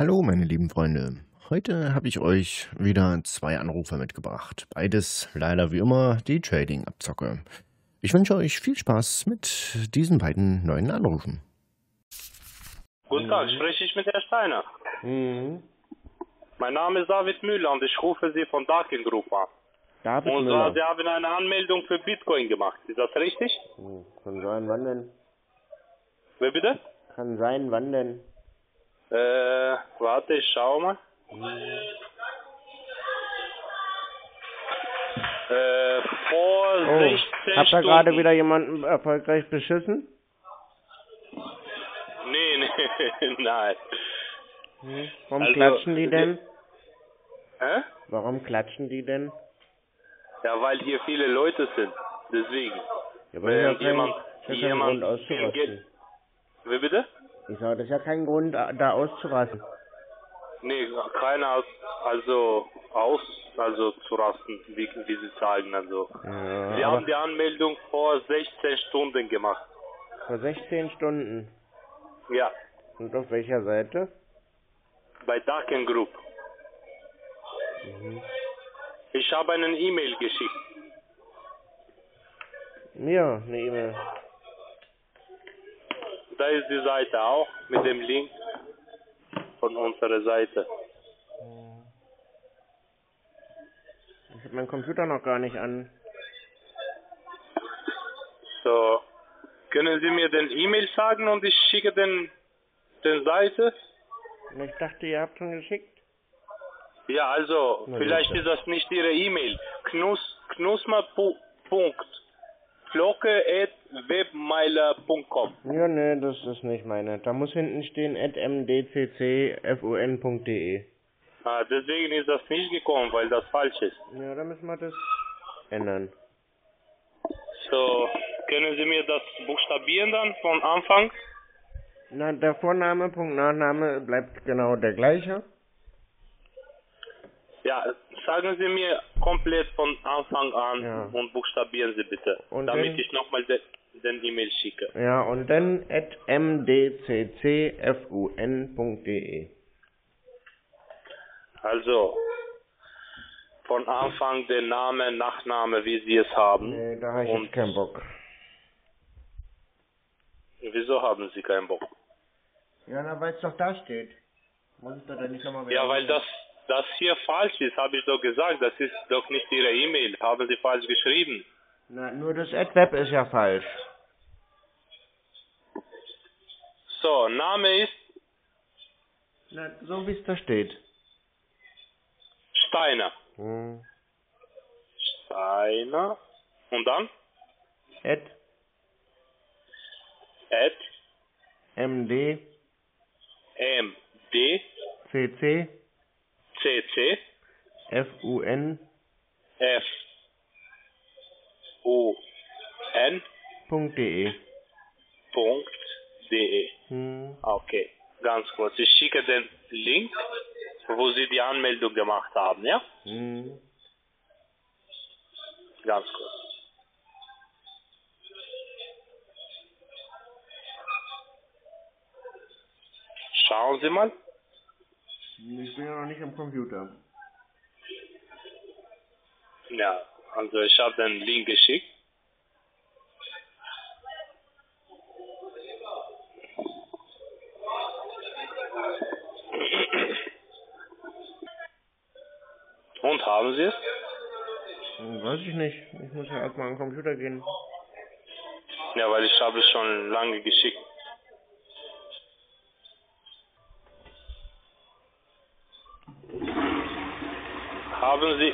Hallo, meine lieben Freunde. Heute habe ich euch wieder zwei Anrufe mitgebracht. Beides leider wie immer die Trading-Abzocke. Ich wünsche euch viel Spaß mit diesen beiden neuen Anrufen. Guten Tag, spreche ich mit Herrn Steiner? Mhm. Mein Name ist David Müller und ich rufe Sie von Darkin Group an. David Und zwar, Sie haben eine Anmeldung für Bitcoin gemacht. Ist das richtig? Hm, Kann sein, wann denn? Wer bitte? Kann sein, wann denn? Äh, warte, ich schau mal. Äh, vor Oh, 16 habt ihr gerade wieder jemanden erfolgreich beschissen? Nee, nee, nein. Warum Also, klatschen die denn? Hä? Warum klatschen die denn? Ja, weil hier viele Leute sind. Deswegen. Ja, aber ja Wenn kein, jemand, das ist ja kein jemand Grund Ich sage, das ist ja kein Grund, da auszurasten. Nee, keiner, also aus, also zu rasten, wie, wie Sie sagen, also. Ja, Sie haben die Anmeldung vor 16 Stunden gemacht. vor 16 Stunden. Ja, Und auf welcher Seite? bei Darken Group. Mhm. Ich habe einen E-Mail geschickt. Ja, eine E-Mail. Da ist die Seite auch mit dem Link von unserer Seite. Ich habe meinen Computer noch gar nicht an. So, können Sie mir den E-Mail sagen und ich schicke den, den Seite? Ich dachte, ihr habt schon geschickt. Ja, also, Na, vielleicht bitte. ist das nicht Ihre E-Mail. Knus, knusma.flocke.webmeiler.com. Ja, ne, das ist nicht meine. Da muss hinten stehen mdccfun.de. Ah, deswegen ist das nicht gekommen, weil das falsch ist. Ja, dann müssen wir das ändern. So, können Sie mir das buchstabieren dann von Anfang? Na, der Vorname, Punkt, Nachname bleibt genau der gleiche. Ja, sagen Sie mir komplett von Anfang an Ja. und buchstabieren Sie bitte, Und damit dann- ich nochmal de, den E-Mail schicke. Ja, und dann at mdccfun.de. Also, von Anfang der Name, Nachname, wie Sie es haben. Nee, da habe ich Und- jetzt keinen Bock. Wieso haben Sie keinen Bock? Ja, na, weil es doch da steht. Muss ich da dann nicht nochmal Ja, weil das, das hier falsch ist, habe ich doch gesagt. Das ist doch nicht Ihre E-Mail. Haben Sie falsch geschrieben. Na, nur das AdWeb ist ja falsch. So, Name ist Na, so wie es da steht. Steiner. Hm. Steiner. Und dann? At At md M D cc C C fun F U N Punkt .de. Punkt de. Hm. Okay, ganz kurz. Ich schicke den Link, wo Sie die Anmeldung gemacht haben, ja? Hm. Ganz kurz. Schauen Sie mal. Ich bin ja noch nicht am Computer. Ja, also ich habe den Link geschickt. Und haben Sie es? Weiß ich nicht. Ich muss ja erstmal am Computer gehen. Ja, weil ich habe es schon lange geschickt. Haben Sie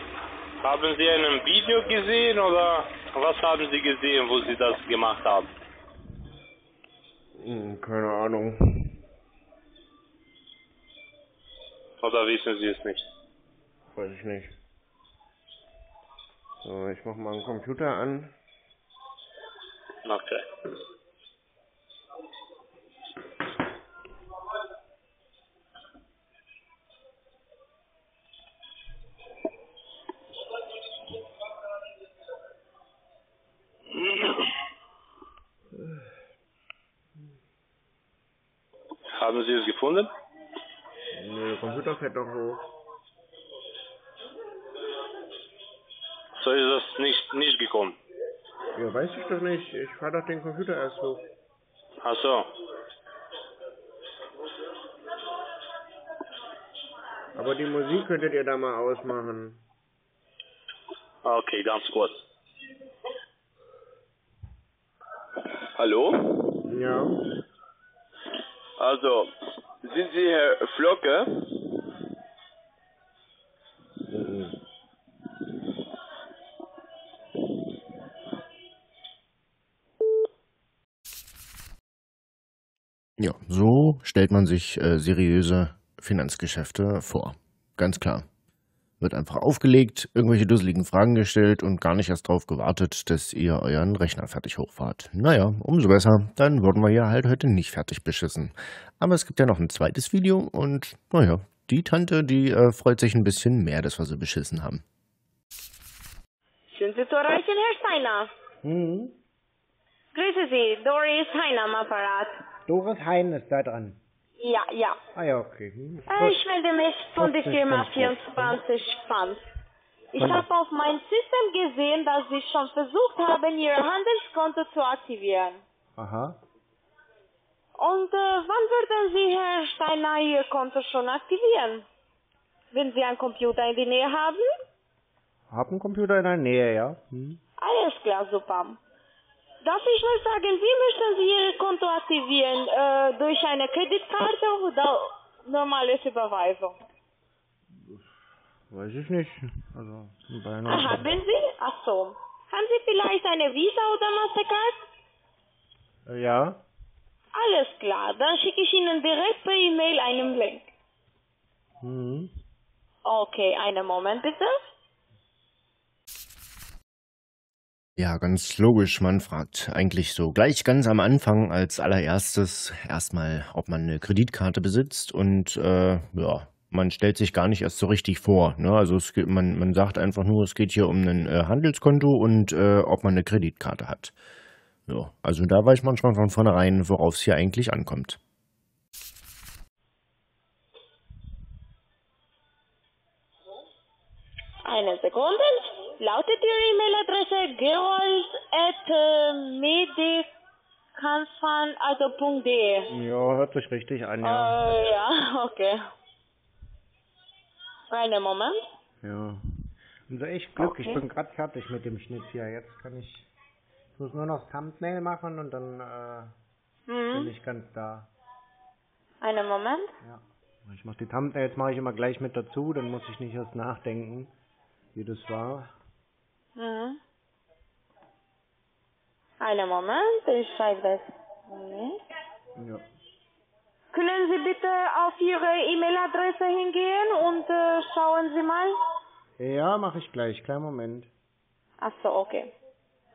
haben Sie ein Video gesehen oder was haben Sie gesehen, wo Sie das gemacht haben? Hm, keine Ahnung. Oder wissen Sie es nicht? Weiß ich nicht. So, ich mach mal den Computer an. Okay. Haben Sie es gefunden? Nö, der Computer fährt doch hoch. So ist das nicht, nicht gekommen. Ja, weiß ich doch nicht. Ich fahr doch den Computer erst hoch. Ach so. Aber die Musik könntet ihr da mal ausmachen. Okay, ganz kurz. Hallo? Ja. Also, sind Sie Herr Flocke? Ja, so stellt man sich äh, seriöse Finanzgeschäfte vor. Ganz klar. Wird einfach aufgelegt, irgendwelche dusseligen Fragen gestellt und gar nicht erst darauf gewartet, dass ihr euren Rechner fertig hochfahrt. Naja, umso besser. Dann wurden wir ja halt heute nicht fertig beschissen. Aber es gibt ja noch ein zweites Video und naja, die Tante, die äh, freut sich ein bisschen mehr, dass wir sie beschissen haben. Schön, Sie zu erreichen, Herr Steiner. Hm. Grüße Sie, Doris Hein am Apparat. Doris Hein ist da dran. Ja, ja. Ah ja, okay. Äh, ich melde mich von der 40, Firma 50. 24 Funds. Ich habe auf meinem System gesehen, dass Sie schon versucht haben, Ihr Handelskonto zu aktivieren. Aha. Und äh, wann würden Sie, Herr Steiner, Ihr Konto schon aktivieren? Wenn Sie einen Computer in der Nähe haben? Hab einen Computer in der Nähe, ja. Hm. Alles klar, super. Darf ich nur sagen, wie möchten Sie Ihr Konto aktivieren? Äh, durch eine Kreditkarte oder normales Überweisung? Weiß ich nicht. Also, bei einer Ah, haben Sie? Ach so. Haben Sie vielleicht eine Visa oder Mastercard? Äh, Ja. Alles klar, dann schicke ich Ihnen direkt per E-Mail einen Link. Hm. Okay, einen Moment bitte. Ja, ganz logisch. Man fragt eigentlich so gleich ganz am Anfang als allererstes erstmal, ob man eine Kreditkarte besitzt und äh, ja, man stellt sich gar nicht erst so richtig vor. Ne? Also es, geht- man, man sagt einfach nur, es geht hier um ein äh, Handelskonto und äh, ob man eine Kreditkarte hat. Ja, also da weiß man schon von vornherein, worauf es hier eigentlich ankommt. Eine Sekunde. Lautet Ihre E-Mail-Adresse gerold.medikanfan, also .de? Ja, hört sich richtig an, ja. Äh, ja, okay. Einen Moment. Ja. Unser echt Glück, ich Okay. bin gerade fertig mit dem Schnitt hier. Jetzt kann ich, ich muss nur noch das Thumbnail machen und dann äh, bin Mhm. ich ganz da. Einen Moment. Ja. Ich mache die Thumbnails mache ich immer gleich mit dazu, dann muss ich nicht erst nachdenken, wie das war. Mhm. Einen Moment, ich schreibe das. Moment. Ja. Können Sie bitte auf Ihre E-Mail-Adresse hingehen und äh, schauen Sie mal? Ja, mache ich gleich. Kleinen Moment. Ach so, okay.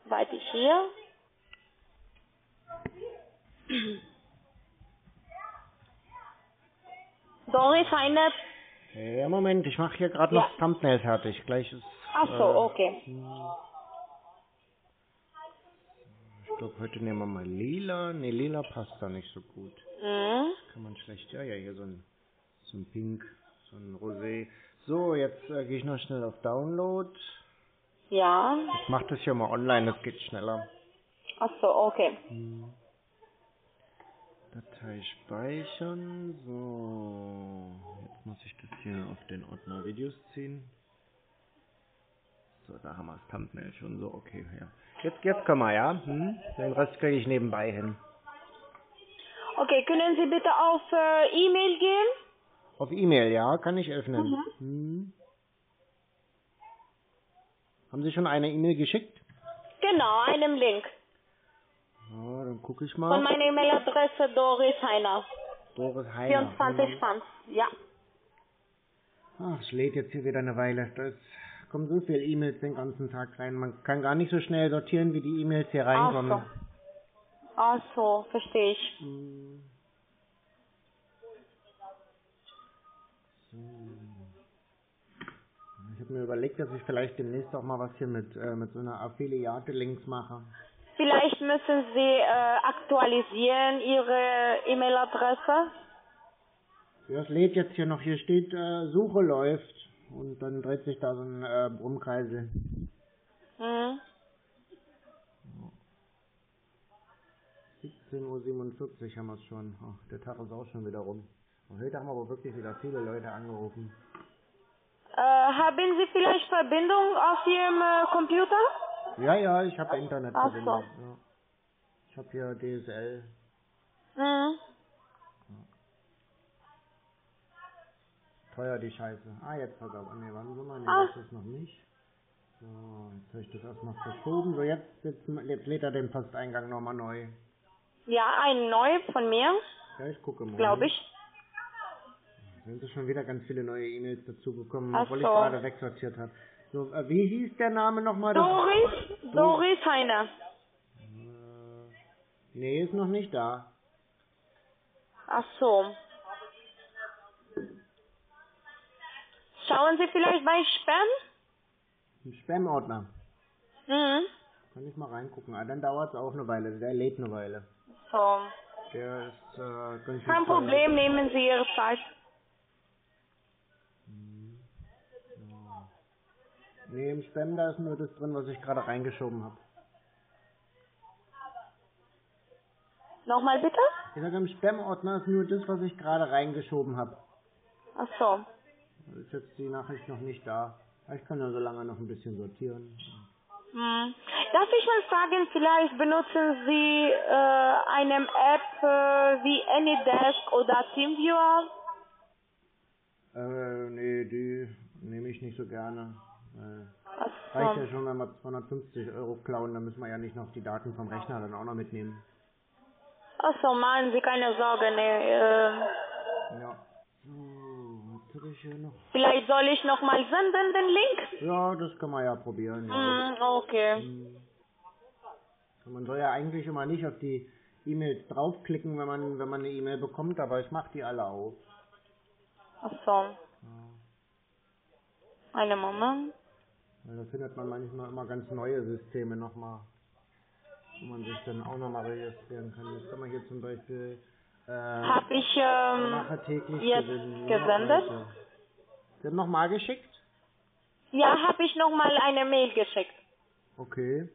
Warte ich hier. Doris, eine... Ja, Moment, ich mache hier gerade Ja. noch das Thumbnail fertig. Gleich ist. Ach so, äh, okay. Ich glaube, heute nehmen wir mal lila. Ne, lila passt da nicht so gut. Mhm. Kann man schlecht. Ja, ja, hier so ein, so ein Pink, so ein Rosé. So, jetzt äh, gehe ich noch schnell auf Download. Ja. Ich mache das hier mal online, das geht schneller. Ach so, okay. Datei speichern. So, jetzt muss ich das hier auf den Ordner Videos ziehen. So, da haben wir das Thumbnail schon. So, okay, ja. Jetzt, jetzt können wir, ja. Hm? Den Rest kriege ich nebenbei hin. Okay, können Sie bitte auf äh, E-Mail gehen? Auf E-Mail, ja, kann ich öffnen. Hm. Haben Sie schon eine E-Mail geschickt? Genau, einem Link. Ja, dann gucke ich Von mal. meiner E-Mail-Adresse Doris Heiner. Doris Heiner. 24 Fans. Ja. Ach, es lädt jetzt hier wieder eine Weile. Da ist, kommen so viele E-Mails den ganzen Tag rein. Man kann gar nicht so schnell sortieren, wie die E-Mails hier reinkommen. Ach so. Ach so, verstehe ich. Hm. So. Ich habe mir überlegt, dass ich vielleicht demnächst auch mal was hier mit, äh, mit so einer Affiliate-Links mache. Vielleicht müssen Sie äh, aktualisieren Ihre E-Mail-Adresse. Ja, es lädt jetzt hier noch. Hier steht, äh, Suche läuft. Und dann dreht sich da so ein äh, Brummkreisel. Mhm. 17.47 Uhr haben wir es schon. Ach, der Tag ist auch schon wieder rum. Und heute haben wir aber wirklich wieder viele Leute angerufen. Äh, haben Sie vielleicht Verbindung auf Ihrem äh, Computer? Ja, ja, ich habe Internetverbindung. Ach Ja. Ich habe hier DSL. Mhm. Teuer die Scheiße. Ah, jetzt er. Nee, warten Sie mal. Nee, Ah. das ist noch nicht. So, jetzt habe ich das erstmal verschoben. So, jetzt, jetzt, jetzt lädt er den Posteingang nochmal neu. Ja, ein neu von mir, Ja, ich gucke mal. glaube ich. Da sind schon wieder ganz viele neue E-Mails dazugekommen, Ach obwohl ich so. gerade wegsortiert habe. So, äh, wie hieß der Name nochmal? Das- Doris, Doris Heiner. Äh, nee, ist noch nicht da. Ach so. Schauen Sie vielleicht bei Spam? Ein Spam-Ordner. Mhm. Kann ich mal reingucken. Ah, dann dauert es auch eine Weile. Der lädt eine Weile. So. Der ist äh, Kein. Problem, nehmen Sie Ihre Zeit. Nee, im Spam, da ist nur das drin, was ich gerade reingeschoben habe. Nochmal bitte? Ich sage, im Spam-Ordner ist nur das, was ich gerade reingeschoben habe. Ach so. Ist jetzt die Nachricht noch nicht da. Ich kann ja so lange noch ein bisschen sortieren. Hm. Darf ich mal fragen, vielleicht benutzen Sie äh, eine App äh, wie AnyDesk oder TeamViewer? Äh, nee, die nehme ich nicht so gerne. Äh, reicht ja schon, wenn wir 250 Euro klauen, dann müssen wir ja nicht noch die Daten vom Rechner dann auch noch mitnehmen. Ach so, machen Sie keine Sorge, nee. Äh, Ja. Vielleicht soll ich nochmal senden, den Link? Ja, das kann man ja probieren. Ja. Hm, okay. Hm. Man soll ja eigentlich immer nicht auf die E-Mails draufklicken, wenn man, wenn man eine E-Mail bekommt, aber ich mache die alle auf. Ach so. Einen Moment. Weil da findet man manchmal immer ganz neue Systeme nochmal, wo man sich dann auch nochmal registrieren kann. Jetzt kann man hier zum Beispiel äh, Habe ich ähm, jetzt gesendet? Sie haben nochmal geschickt? Ja, habe ich nochmal eine Mail geschickt. Okay.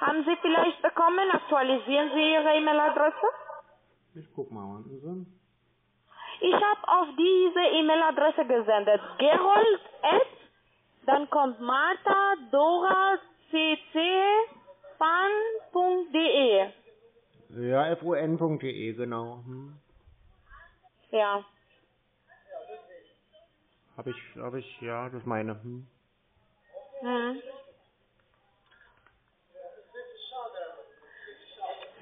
Haben Sie vielleicht bekommen? Aktualisieren Sie Ihre E-Mail-Adresse? Ich guck mal, warten Sie. Ich habe auf diese E-Mail-Adresse gesendet. Gerold at, dann kommt Martha Dora cc fan.de. Ja, fun.de, genau. Hm. Ja. Hab ich, hab ich, ja, das meine. Hm. Hm.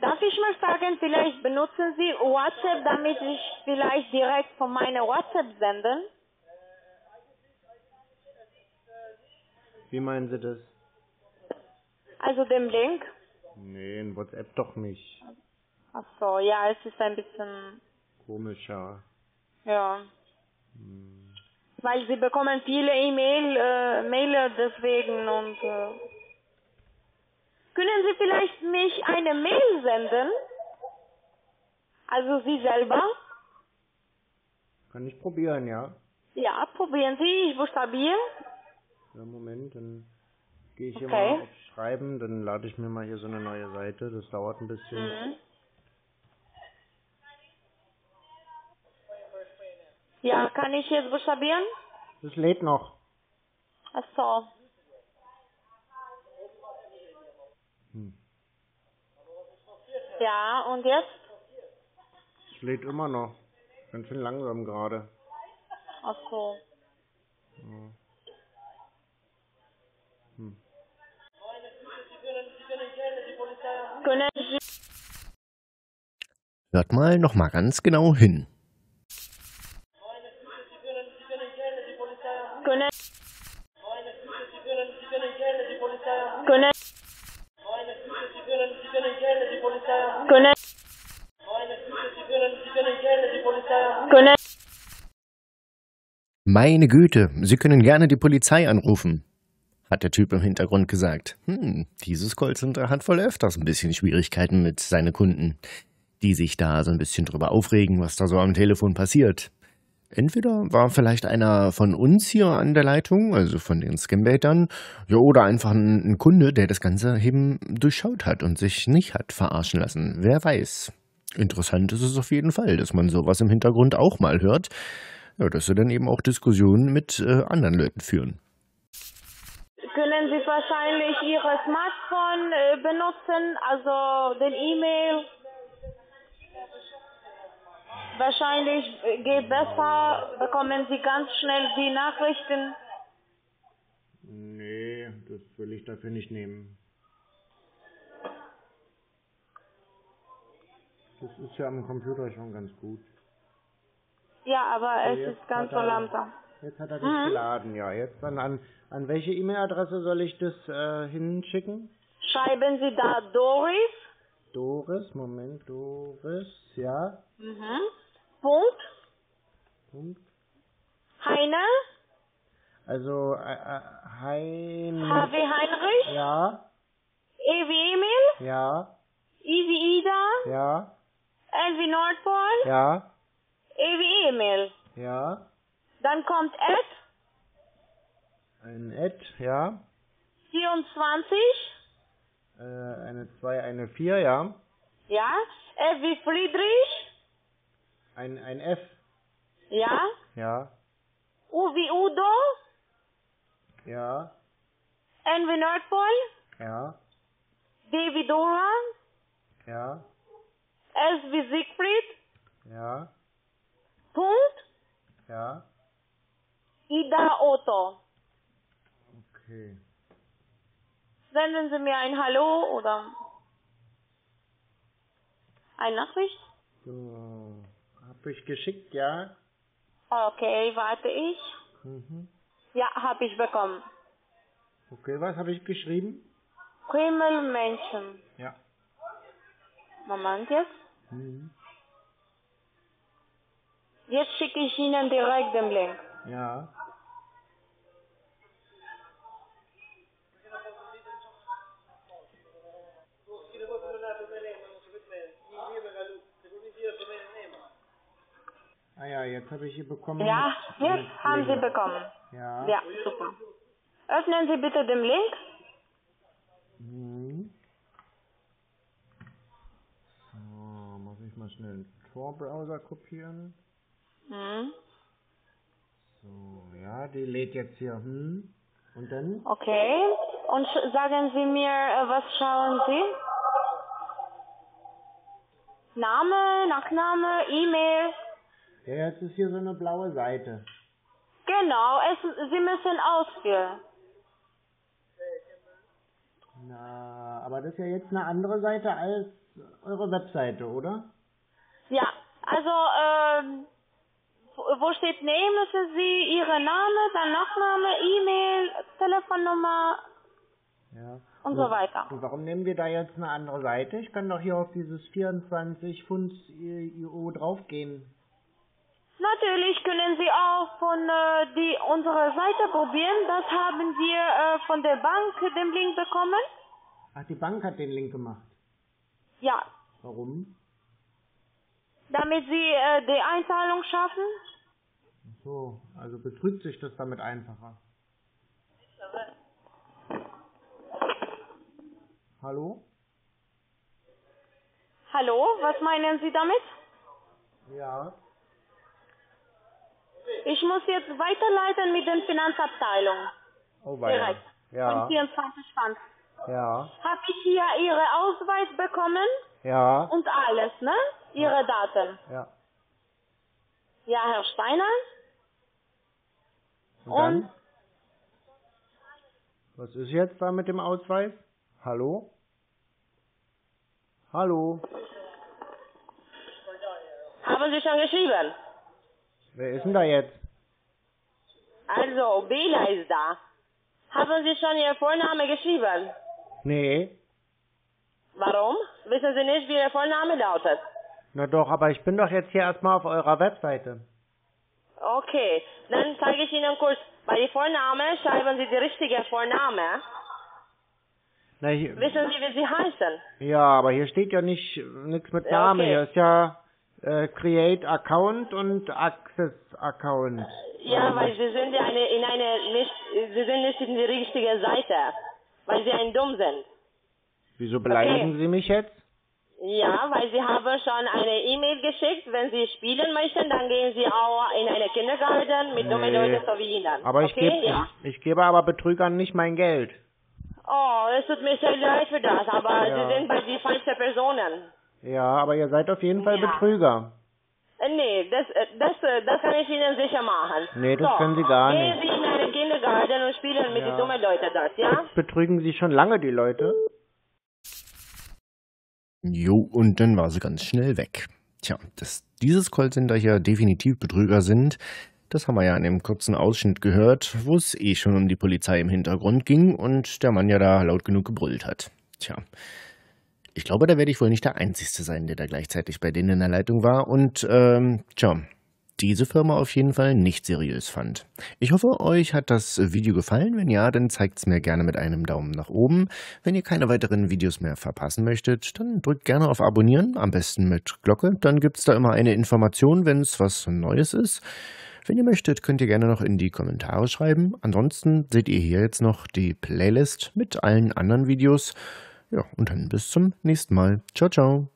Darf ich mal fragen, vielleicht benutzen Sie WhatsApp, damit ich vielleicht direkt von meiner WhatsApp senden? Wie meinen Sie das? Also dem Link? Nee, in WhatsApp doch nicht. Ach so, ja, es ist ein bisschen, Komischer. ja. Hm. Weil Sie bekommen viele E-Mail, äh, Mailer deswegen und, äh, können Sie vielleicht mich eine Mail senden? Also Sie selber? Kann ich probieren, ja? Ja, probieren Sie, ich buchstabiere. Ja, Moment, dann gehe ich hier Okay. mal auf Schreiben, dann lade ich mir mal hier so eine neue Seite. Das dauert ein bisschen. Mhm. Ja, kann ich jetzt buchstabieren? Das lädt noch. Ach so. Hm. Ja, und jetzt? Es lädt immer noch. Ganz schön langsam gerade. Ach so. Ja. Hm. Hört mal noch mal ganz genau hin. können Meine Güte, Sie können gerne die Polizei anrufen, hat der Typ im Hintergrund gesagt. Hm, dieses Callcenter hat voll öfters ein bisschen Schwierigkeiten mit seinen Kunden, die sich da so ein bisschen drüber aufregen, was da so am Telefon passiert. Entweder war vielleicht einer von uns hier an der Leitung, also von den Scambaitern, ja, oder einfach ein, ein Kunde, der das Ganze eben durchschaut hat und sich nicht hat verarschen lassen. Wer weiß. Interessant ist es auf jeden Fall, dass man sowas im Hintergrund auch mal hört. Ja, dass sie dann eben auch Diskussionen mit äh, anderen Leuten führen. Können Sie wahrscheinlich Ihr Smartphone äh, benutzen, also den E-Mail? Wahrscheinlich geht besser, bekommen Sie ganz schnell die Nachrichten. Nee, das will ich dafür nicht nehmen. Das ist ja am Computer schon ganz gut. Ja, aber es ist ganz so langsam. Jetzt hat er das Mhm. geladen, ja. Jetzt dann an, an welche E-Mail-Adresse soll ich das äh, hinschicken? Schreiben Sie da Doris, Doris, Moment, Doris, ja. mhm. Punkt, Punkt. Heine, Also, äh, äh, Hein. H wie Heinrich, Ja, E wie Emil, ja, I wie Ida, ja, wie Nordpol, ja, E wie Emil. ja. Dann kommt Ed, Ein Ed, ja. 24, Äh, eine 2, eine 4, ja. ja, F wie Friedrich, Ein, ein F, ja, ja, U wie Udo, ja, N wie Nordpol, ja, D wie Dora, ja, S wie Siegfried, ja, Punkt, ja. Ida Otto. Okay. Senden Sie mir ein Hallo oder eine Nachricht? So, hab ich geschickt, ja. Okay, warte ich. Mhm. Ja, habe ich bekommen. Okay, was habe ich geschrieben? Krümelmännchen. Ja. Moment jetzt. Mhm. Jetzt schicke ich Ihnen direkt den Link. Ja. Ah ja, jetzt habe ich hier bekommen. Ja, jetzt haben Sie bekommen. Ja. Ja, super. Öffnen Sie bitte den Link. Mhm. So, muss ich mal schnell einen Tor-Browser kopieren. Hm. So, ja, die lädt jetzt hier. Hm. Und dann? Okay. Und sch- sagen Sie mir, äh, was schauen Sie? Name, Nachname, E-Mail. Ja, jetzt ist hier so eine blaue Seite. Genau, es, Sie müssen ausführen. Na, aber das ist ja jetzt eine andere Seite als eure Webseite, oder? Ja, also, ähm, wo steht Name, müssen Sie Ihre Name, dann Nachname, E-Mail, Telefonnummer Ja. und so weiter. Und warum nehmen wir da jetzt eine andere Seite? Ich kann doch hier auf dieses 24 Pfund IO draufgehen. Natürlich können Sie auch von äh, die unsere Seite probieren. Das haben wir äh, von der Bank den Link bekommen. Ach, die Bank hat den Link gemacht. Ja, Warum? damit Sie äh, die Einzahlung schaffen. Ach so, also betrügt sich das damit einfacher. Hallo? Hallo, was meinen Sie damit? Ja. Ich muss jetzt weiterleiten mit den Finanzabteilung. Oh. Direkt. Ja. Von 24 Pfand. Ja. Habe ich hier Ihre Ausweis bekommen Ja. und alles, ne? Ihre Daten. Ja. Ja, Herr Steiner. Und? Und? Was ist jetzt da mit dem Ausweis? Hallo? Hallo? Haben Sie schon geschrieben? Wer ist denn da jetzt? Also, Bela ist da. Haben Sie schon Ihr Vorname geschrieben? Nee. Warum? Wissen Sie nicht, wie Ihr Vorname lautet? Na doch, aber ich bin doch jetzt hier erstmal auf eurer Webseite. Okay, dann zeige ich Ihnen kurz. Bei dem Vorname schreiben Sie die richtige Vorname. Na, hier, Wissen Sie, wie Sie heißen? ja, aber hier steht ja nicht nichts mit Ja, Namen. okay. Hier ist ja äh, Create Account und Access Account. Ja, weil Sie sind ja eine, in eine nicht, Sie sind nicht in die richtige Seite, weil Sie ein Dumm sind. Wieso beleidigen Okay. Sie mich jetzt? Ja, weil Sie haben schon eine E-Mail geschickt. Wenn Sie spielen möchten, dann gehen Sie auch in eine Kindergarten mit dummen Nee. Leuten so wie Ihnen. Aber ich okay? gebe ja. ich, ich gebe aber Betrügern nicht mein Geld. Oh, es tut mir sehr leid für das, aber Ja. Sie sind bei die falschen Personen. Ja, aber ihr seid auf jeden Fall Ja. Betrüger. Äh, Nee, das, äh, das, äh, das kann ich Ihnen sicher machen. Nee, das so, können Sie gar gehen nicht. Sie in einen Kindergarten und spielen mit Ja. den dummen Leuten dort, ja? Betrügen Sie schon lange die Leute? Jo, und dann war sie ganz schnell weg. Tja, dass dieses Callcenter hier definitiv Betrüger sind, das haben wir ja in dem kurzen Ausschnitt gehört, wo es eh schon um die Polizei im Hintergrund ging und der Mann ja da laut genug gebrüllt hat. Tja, ich glaube, da werde ich wohl nicht der Einzige sein, der da gleichzeitig bei denen in der Leitung war und, ähm, tja, diese Firma auf jeden Fall nicht seriös fand. Ich hoffe, euch hat das Video gefallen. Wenn ja, dann zeigt's mir gerne mit einem Daumen nach oben. Wenn ihr keine weiteren Videos mehr verpassen möchtet, dann drückt gerne auf Abonnieren, am besten mit Glocke. Dann gibt's da immer eine Information, wenn es was Neues ist. Wenn ihr möchtet, könnt ihr gerne noch in die Kommentare schreiben. Ansonsten seht ihr hier jetzt noch die Playlist mit allen anderen Videos. Ja, und dann bis zum nächsten Mal. Ciao, ciao.